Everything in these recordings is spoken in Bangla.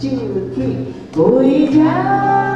two, three. হয়ে যাও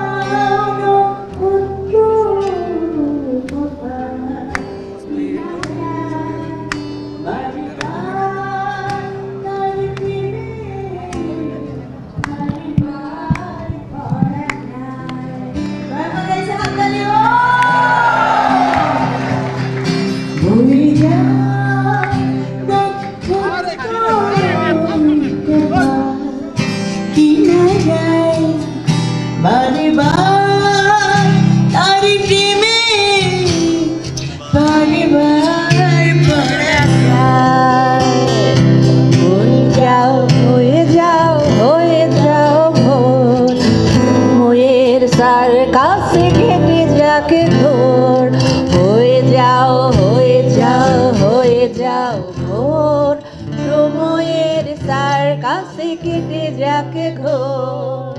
কেটে যাকে ঘোর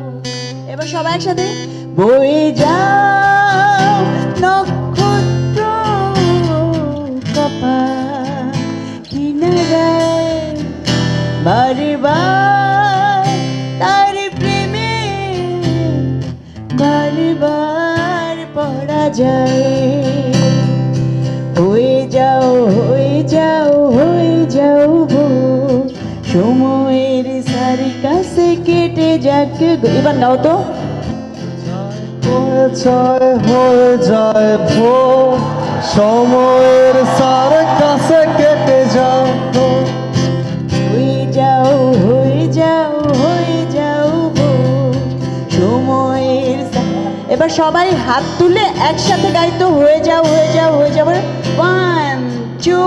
এবার সবাই একসাথে বয়ে যাও, নক্ষত্র কপাল কিনারায় বারে বার তার প্রেমে বারে বার পড়া যায়। হয়ে যাও হয়ে যাও হয়ে যাও কাছে গো- এবার নাও তো। হয়ে যায় হয়ে যায় ভোর। সময়ের সার কাছে কেটে যাও। হয়ে যাও হয়ে যাও হয়ে যাও সময়ের এবার সবাই হাত তুলে একসাথে গাইতো হয়ে যাও হয়ে যাও হয়ে যাও one two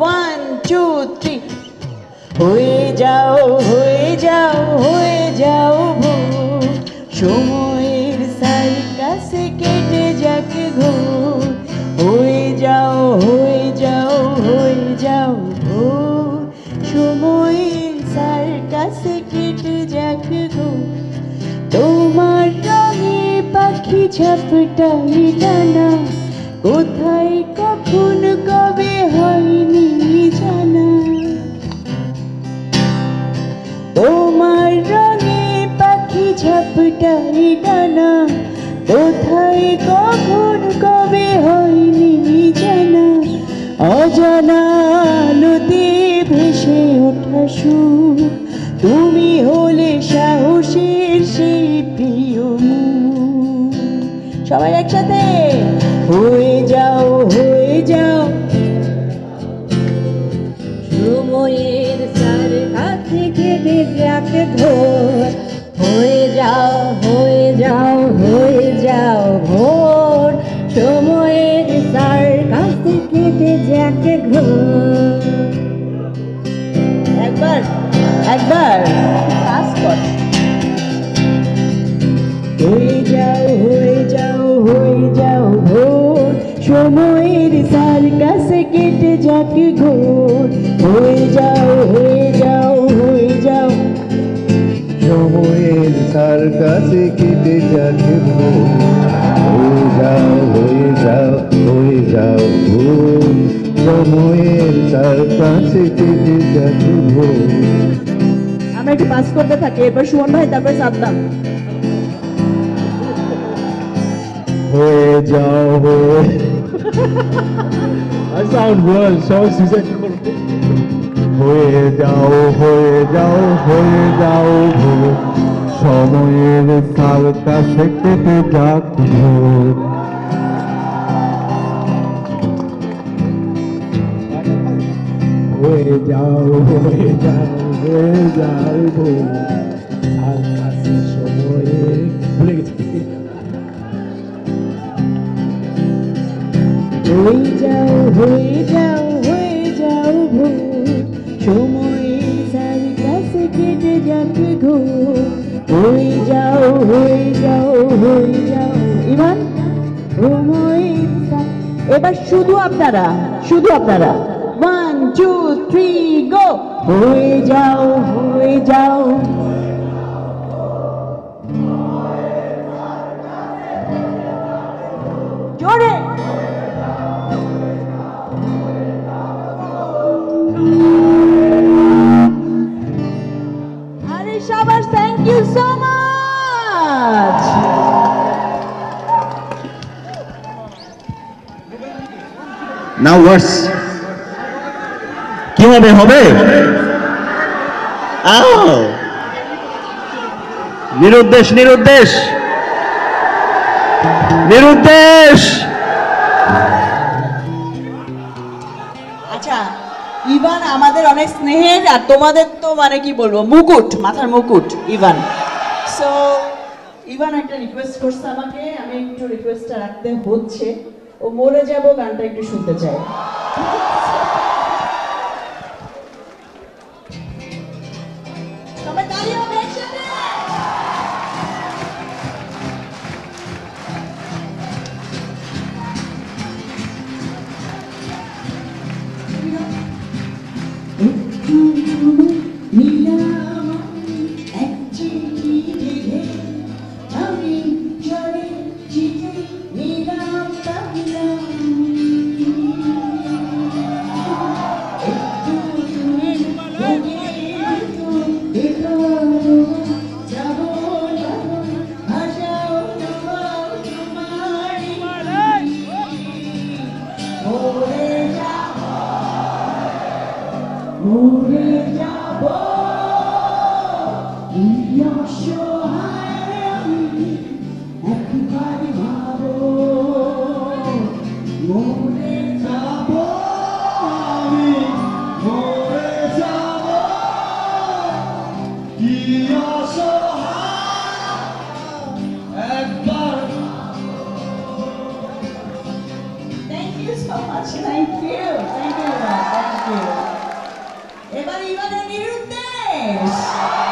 one two three হয়ে যাও ঝাপটাই ডানা কোথায় কখন কবে হয়নি জানা। তোমার রঙে পাখি ঝাপটাই ডানা কোথায় কখন কবে হয়নি জানা। অজানা একসাথে। হয়ে যাও হয়ে যাও। সময়ের সার কাছে কেটে যাকে ঘোর। হয়ে যাও হয়ে যাও হয়ে যাও ভোর সময়ের সার কাছে কেটে যাকে ঘোর। একবার একবার। পাস কর। যাক ঘোর। হয়ে যাও হয়ে যাও হয়ে যাও। সময়ের সার কাছে কেটে যাকে হয়ে যাও হয়ে যাও হয়ে যাও ভোর। সময়ের সার কাছে কেটে ভোর। আমরা একটু পাস করতে থাকি এরপর সুমন ভাই তারপরে সাদ্দাম। হয়ে যাও হয়ে I sound well, সবাই সুইসাইড করবে হয়ে যাও হয়ে যাও হয়ে যাও ভোর সময়ের সাল কাছে কেটে যাক ভোর হয়ে যাও হয়ে যাও হয়ে যাও ভোর সাল কাছে সময়ে ভুলে গেছি হয়ে যাও হয়ে যাও হয়ে যাও ভোর সময়ের সার কাছে কেটে যাক ঘোর হয়ে যাও হয়ে যাও হয়ে যাও। ইমান? সময়ের সার- এবার শুধু আপনারা শুধু আপনারা। ওয়ান টু থ্রি গো হয়ে যাও হয়ে যাও। জোরে! নাও ওয়ার্স কি হবে? হবে নিরুদ্দেশ নিরুদ্দেশ। নিরুদ্দেশ। আচ্ছা ইভান আমাদের অনেক স্নেহের আর তোমাদের তো মানে কি বলব মুকুট মাথার মুকুট ইভান। সো ইভান একটা রিকোয়েস্ট করছে আমাকে আমি একটু রিকোয়েস্টটা রাখতে হচ্ছে। ও মরে যাব গানটা একটু শুনতে চাই। 200 new things.